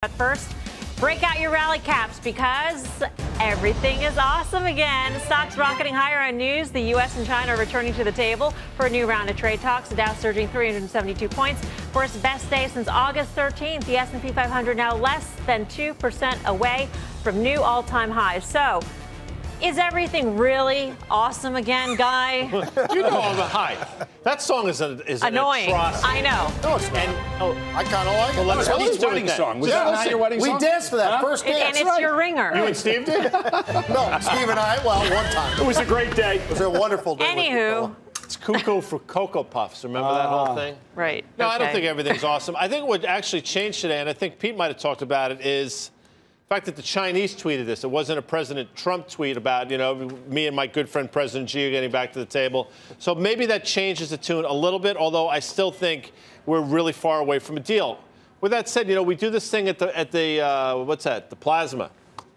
But first, break out your rally caps because everything is awesome again. Stocks rocketing higher on news. The U.S. and China are returning to the table for a new round of trade talks. The Dow surging 372 points for its best day since August 13th. The S&P 500 now less than 2% away from new all-time highs. So is everything really awesome again, Guy? you know I'm a high. That song is, a, is annoying. I know. No, it's not. And, oh, I kind of like well, it. Let's, let's wedding song. Was yeah, that not your wedding we song? We danced for that huh? first dance. And it's right. your ringer. You and Steve did? no, Steve and I, well, one time. It was a great day. It was a wonderful day. Anywho. It's cuckoo for Cocoa Puffs. Remember uh, that whole thing? Right. No, okay. I don't think everything's awesome. I think what actually changed today, and I think Pete might have talked about it, is the fact that the Chinese tweeted this. It wasn't a President Trump tweet about, you know, me and my good friend President Xi are getting back to the table. So maybe that changes the tune a little bit, although I still think we're really far away from a deal. With that said, you know, we do this thing at the, at the uh, what's that, the plasma.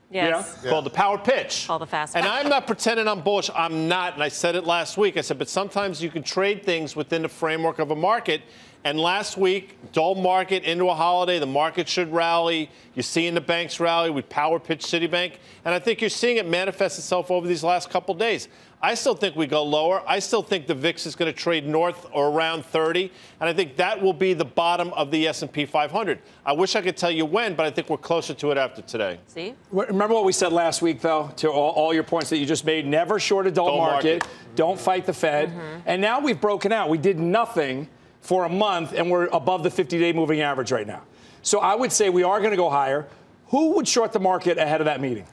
Yes. Yeah. Called the power pitch. Called the fast. And I'm not pretending I'm bullish. I'm not. And I said it last week. I said, but sometimes you can trade things within the framework of a market. And last week, dull market into a holiday, the market should rally. You're seeing the banks rally. We power pitch Citibank. And I think you're seeing it manifest itself over these last couple days. I still think we go lower. I still think the VIX is going to trade north or around 30, and I think that will be the bottom of the S&P 500. I wish I could tell you when, but I think we're closer to it after today. See? Remember what we said last week, though, to all, all your points that you just made. Never short a dull, dull market. market. Don't fight the Fed. Mm-hmm. And now we've broken out. We did nothing for a month, and we're above the 50-day moving average right now. So I would say we are going to go higher. Who would short the market ahead of that meeting?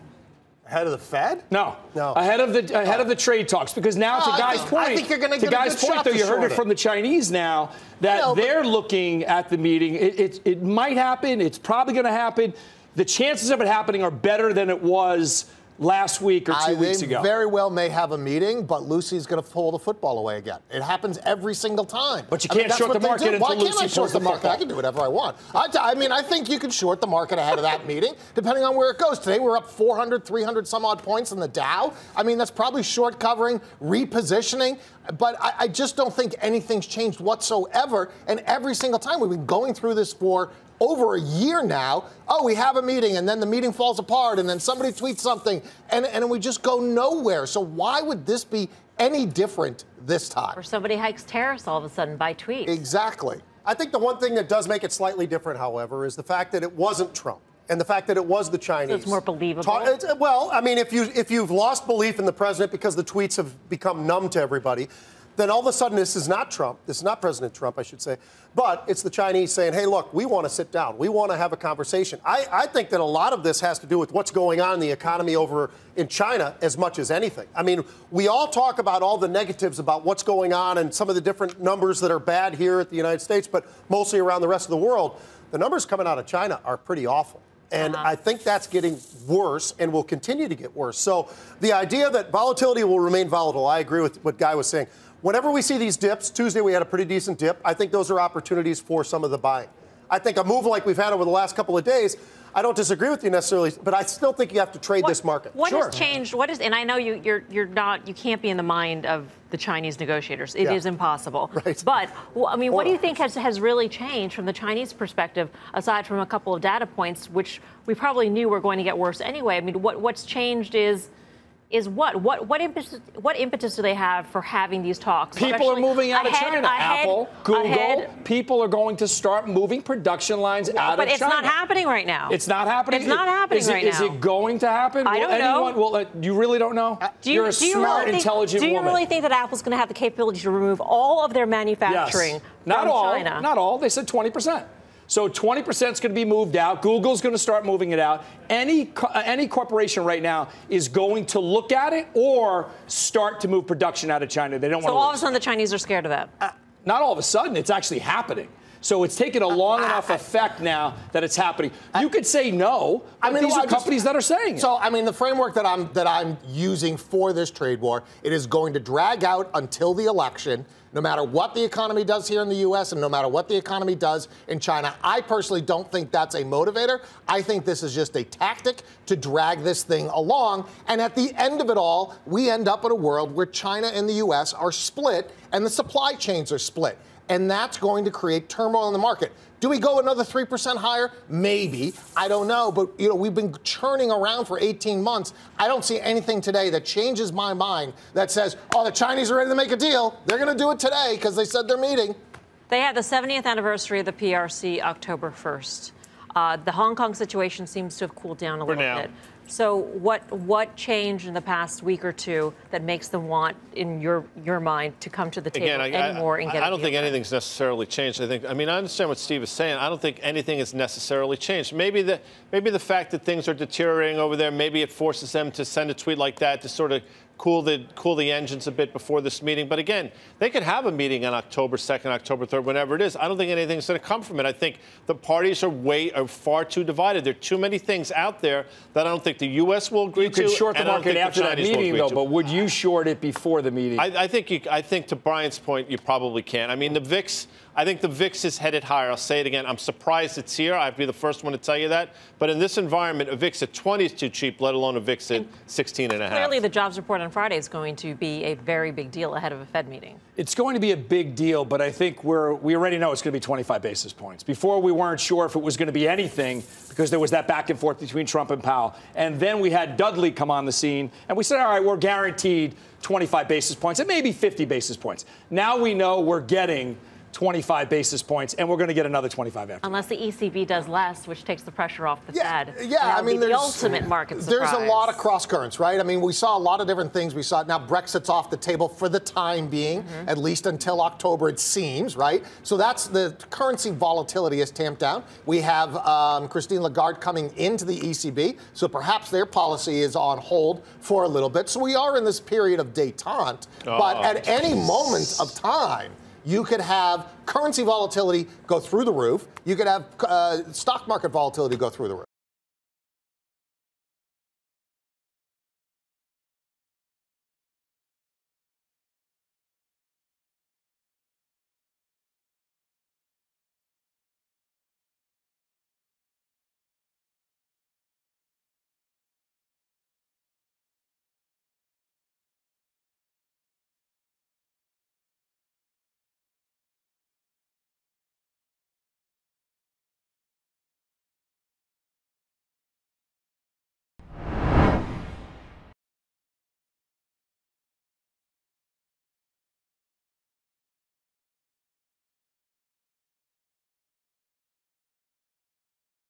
Ahead of the Fed? No, no. Ahead of the ahead of the trade talks, because now no, to Guy's think, point, I think you're going to to Guy's point though, you heard it, from the Chinese now that know, they're looking at the meeting. It, it, it might happen. It's probably going to happen. The chances of it happening are better than it was last week or two I weeks ago. very well may have a meeting, but Lucy's going to pull the football away again. It happens every single time. But you can't I mean, short the market until Why Lucy can't I short the, the market? Football. I can do whatever I want. I, I mean, I think you can short the market ahead of that meeting, depending on where it goes. Today we're up 400, 300 some odd points in the Dow. I mean, that's probably short covering, repositioning. But I, I just don't think anything's changed whatsoever. And every single time we've been going through this for over a year now. Oh, we have a meeting, and then the meeting falls apart, and then somebody tweets something, and, and we just go nowhere. So why would this be any different this time? Or somebody hikes tariffs all of a sudden by tweet. Exactly. I think the one thing that does make it slightly different, however, is the fact that it wasn't Trump and the fact that it was the Chinese. So it's more believable. Ta- well, I mean, if you if you've lost belief in the president because the tweets have become numb to everybody, then all of a sudden this is not Trump. This is not President Trump, I should say. But it's the Chinese saying, hey, look, we want to sit down. We want to have a conversation. I, I think that a lot of this has to do with what's going on in the economy over in China as much as anything. I mean, we all talk about all the negatives about what's going on and some of the different numbers that are bad here at the United States, but mostly around the rest of the world. The numbers coming out of China are pretty awful. And uh-huh. I think that's getting worse and will continue to get worse. So the idea that volatility will remain volatile, I agree with what Guy was saying whenever we see these dips, Tuesday we had a pretty decent dip. I think those are opportunities for some of the buying. I think a move like we've had over the last couple of days, I don't disagree with you necessarily, but I still think you have to trade what, this market. What sure. has changed? What is, and I know you, you're you're not, you can't be in the mind of the Chinese negotiators. It yeah. is impossible. Right. But well, I mean, what do you think has has really changed from the Chinese perspective, aside from a couple of data points, which we probably knew were going to get worse anyway? I mean, what what's changed is is what? What what impetus, what impetus do they have for having these talks? People are moving out ahead, of China. Ahead, Apple, Google, ahead. people are going to start moving production lines well, out of China. But it's not happening right now. It's not happening. It's not happening is it, right is now. Is it going to happen? I don't will anyone, know. Well, uh, you really don't know. Uh, do you, You're a smart, really think, intelligent Do you woman. really think that Apple's going to have the capability to remove all of their manufacturing yes. not from all, China? Not all. They said 20 percent. So 20% is going to be moved out. Google's going to start moving it out. Any uh, any corporation right now is going to look at it or start to move production out of China. They don't so want. So all of a sudden, the Chinese are scared of that. Uh, not all of a sudden. It's actually happening. So it's taken a long enough effect now that it's happening. You could say no. I mean, these are companies that are saying it. So I mean, the framework that I'm that I'm using for this trade war, it is going to drag out until the election no matter what the economy does here in the U.S. and no matter what the economy does in China. I personally don't think that's a motivator. I think this is just a tactic to drag this thing along. And at the end of it all, we end up in a world where China and the U.S. are split and the supply chains are split. And that's going to create turmoil in the market. Do we go another 3% higher? Maybe. I don't know. But, you know, we've been churning around for 18 months. I don't see anything today that changes my mind that says, oh, the Chinese are ready to make a deal. They're going to do it today because they said they're meeting. They have the 70th anniversary of the PRC October 1st. Uh, the Hong Kong situation seems to have cooled down a For little now. bit. So what what changed in the past week or two that makes them want, in your your mind, to come to the table Again, I, anymore and I, get? I don't think anything's necessarily changed. I think. I mean, I understand what Steve is saying. I don't think anything has necessarily changed. Maybe the maybe the fact that things are deteriorating over there, maybe it forces them to send a tweet like that to sort of cool the cool the engines a bit before this meeting. But again, they could have a meeting on October 2nd, October 3rd, whenever it is. I don't think anything's going to come from it. I think the parties are way are far too divided. There are too many things out there that I don't think the U.S. will agree You to. You could short the and I don't market after that meeting, though. to. But would you short it before the meeting? I, I think you, I think to Brian's point, you probably can. I mean, the VIX. I think the VIX is headed higher. I'll say it again. I'm surprised it's here. I'd be the first one to tell you that. But in this environment, a VIX at 20 is too cheap, let alone a VIX at 16 and a half. Clearly, the jobs report on Friday is going to be a very big deal ahead of a Fed meeting. It's going to be a big deal, but I think we're we already know it's going to be 25 basis points. Before we weren't sure if it was going to be anything because there was that back and forth between Trump and Powell. And then we had Dudley come on the scene and we said, "All right, we're guaranteed 25 basis points and maybe 50 basis points." Now we know we're getting 25 basis points and we're going to get another 25 after. Unless the ECB does less, which takes the pressure off the Yeah, Fed. yeah. I mean, be the ultimate market surprise. There's a lot of cross currents, right? I mean, we saw a lot of different things. We saw now Brexit's off the table for the time being, Mm-hmm. at least until October, it seems, right? So that's the currency volatility is tamped down. We have um, Christine Lagarde coming into the ECB, so perhaps their policy is on hold for a little bit. So we are in this period of détente, but Oh. at any moment of time. You could have currency volatility go through the roof. You could have uh, stock market volatility go through the roof.